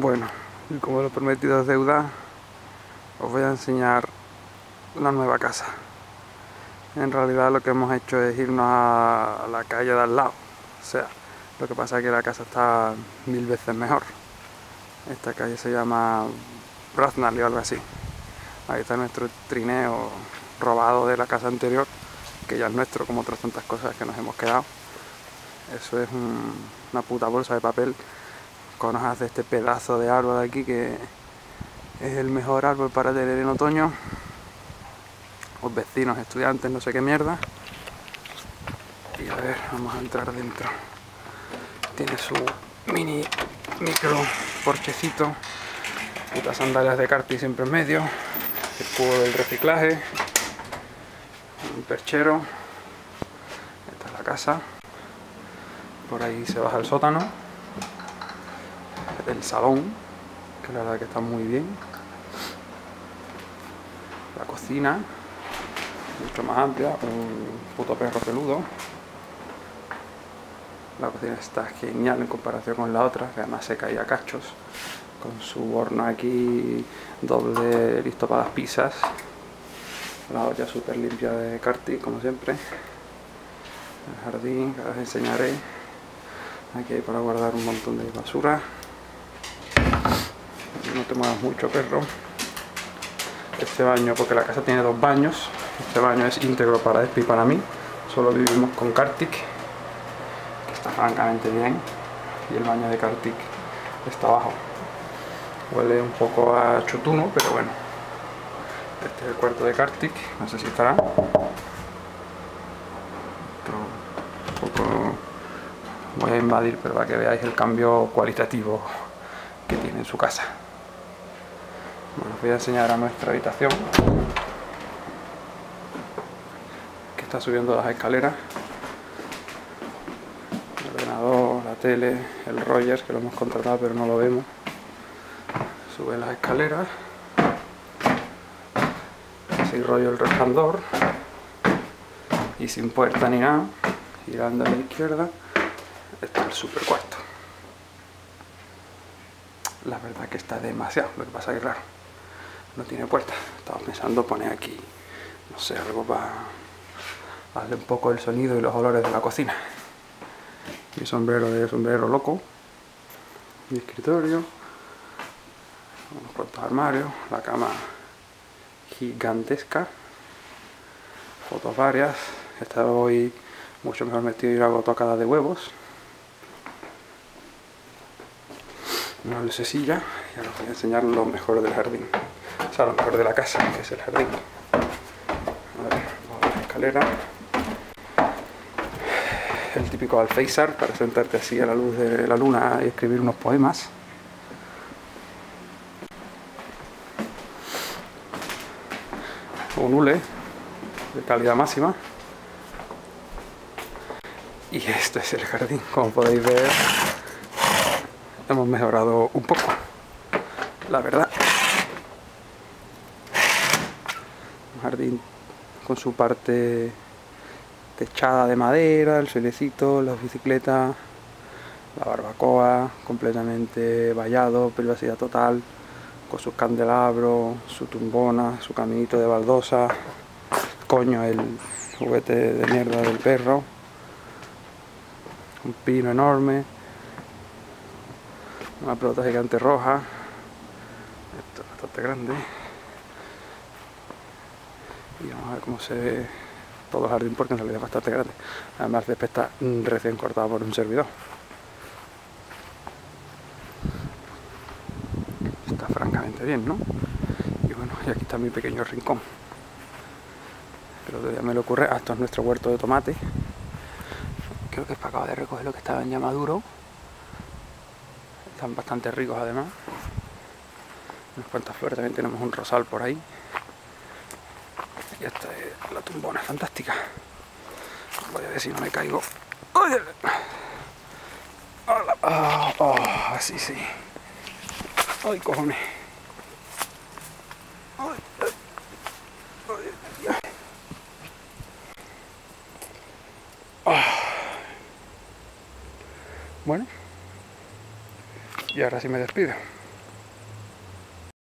Bueno, y como lo prometido es deuda, os voy a enseñar la nueva casa. En realidad lo que hemos hecho es irnos a la calle de al lado. O sea, lo que pasa es que la casa está mil veces mejor. Esta calle se llama Braznali o algo así. Ahí está nuestro trineo robado de la casa anterior, que ya es nuestro, como otras tantas cosas que nos hemos quedado. Eso es una puta bolsa de papel con hojas de este pedazo de árbol de aquí que es el mejor árbol para tener en otoño. Los vecinos, estudiantes, no sé qué mierda. Y a ver, vamos a entrar dentro. Tiene su mini micro porchecito. Putas sandalias de carpi siempre en medio. El cubo del reciclaje. Un perchero. Esta es la casa. Por ahí se baja el sótano. El salón, que la verdad que está muy bien. La cocina, mucho más amplia, un puto perro peludo. La cocina está genial en comparación con la otra, que además se caía cachos, con su horno aquí doble listo para las pizzas. La olla súper limpia de Carti, como siempre. El jardín, que os enseñaré. Aquí hay para guardar un montón de basura. No te muevas mucho, perro. Este baño, porque la casa tiene dos baños. Este baño es íntegro para Espi y para mí. Solo vivimos con Kartik, que está francamente bien. Y el baño de Kartik está abajo. Huele un poco a chutuno, pero bueno. Este es el cuarto de Kartik. No sé si estará. voy a invadir, pero para que veáis el cambio cualitativo que tiene en su casa. Os voy a enseñar a nuestra habitación, que está subiendo las escaleras. El ordenador, la tele, el Rogers, que lo hemos contratado pero no lo vemos. Sube las escaleras. Así rollo el resplandor. Y sin puerta ni nada. Girando a la izquierda está el super cuarto. La verdad que está demasiado, lo que pasa es que claro, no tiene puerta. Estaba pensando poner aquí, no sé, algo para darle un poco el sonido y los olores de la cocina. Mi sombrero de sombrero loco, mi escritorio, unos cuantos armarios, la cama gigantesca, fotos varias. Estaba hoy mucho mejor metido y hago tocada de huevos. una lucecilla y ahora os voy a enseñar lo mejor del jardín. O sea, lo mejor de la casa, que es el jardín. A ver, vamos a la escalera. El típico alféizar para sentarte así a la luz de la luna y escribir unos poemas. Un hule de calidad máxima. Y esto es el jardín como podéis ver. Hemos mejorado un poco, la verdad. Un jardín con su parte techada de madera, el solecito, las bicicletas, la barbacoa completamente vallado, privacidad total, con sus candelabros, su tumbona, su caminito de baldosa, coño, el juguete de mierda del perro, un pino enorme, una pelota gigante roja bastante grande. Y vamos a ver cómo se ve todo el jardín porque en realidad es bastante grande. Además después está recién cortado por un servidor. Está francamente bien ¿no? y bueno y aquí está mi pequeño rincón. Pero todavía me le ocurre. Ah, esto es nuestro huerto de tomate. Creo que acabar de recoger lo que estaba en ya maduro están bastante ricos además. Unas cuantas flores, también tenemos un rosal por ahí. Y esta es la tumbona fantástica. Voy a ver si no me caigo. ¡Hola! Oh, así sí. ¡Ay, cojones! Bueno y ahora sí me despido.